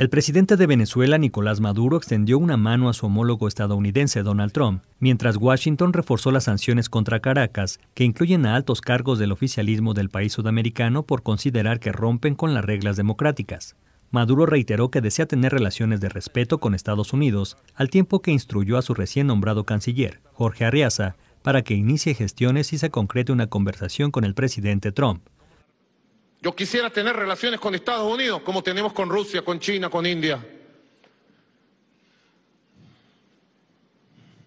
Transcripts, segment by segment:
El presidente de Venezuela, Nicolás Maduro, extendió una mano a su homólogo estadounidense, Donald Trump, mientras Washington reforzó las sanciones contra Caracas, que incluyen a altos cargos del oficialismo del país sudamericano por considerar que rompen con las reglas democráticas. Maduro reiteró que desea tener relaciones de respeto con Estados Unidos, al tiempo que instruyó a su recién nombrado canciller, Jorge Arriaza, para que inicie gestiones y se concrete una conversación con el presidente Trump. Yo quisiera tener relaciones con Estados Unidos como tenemos con Rusia, con China, con India.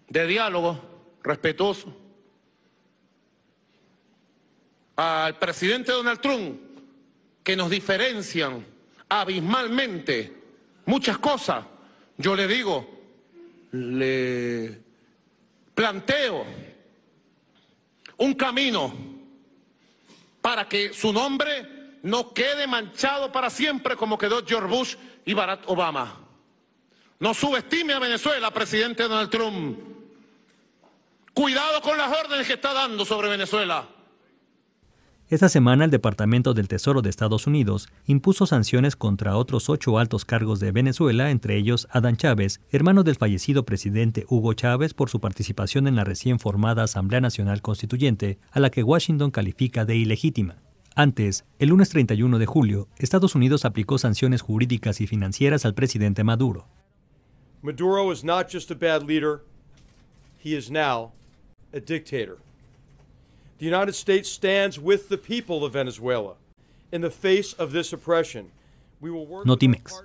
De diálogo respetuoso. Al presidente Donald Trump, que nos diferencian abismalmente muchas cosas, yo le digo, le planteo un camino para que su nombre no quede manchado para siempre como quedó George Bush y Barack Obama. No subestime a Venezuela, presidente Donald Trump. Cuidado con las órdenes que está dando sobre Venezuela. Esta semana el Departamento del Tesoro de Estados Unidos impuso sanciones contra otros ocho altos cargos de Venezuela, entre ellos Adán Chávez, hermano del fallecido presidente Hugo Chávez, por su participación en la recién formada Asamblea Nacional Constituyente, a la que Washington califica de ilegítima. Antes, el lunes 31 de julio, Estados Unidos aplicó sanciones jurídicas y financieras al presidente Maduro. Maduro is not just a bad leader, he is now a dictator. The United States stands with the people of Venezuela in the face of this oppression. We will work Notimex.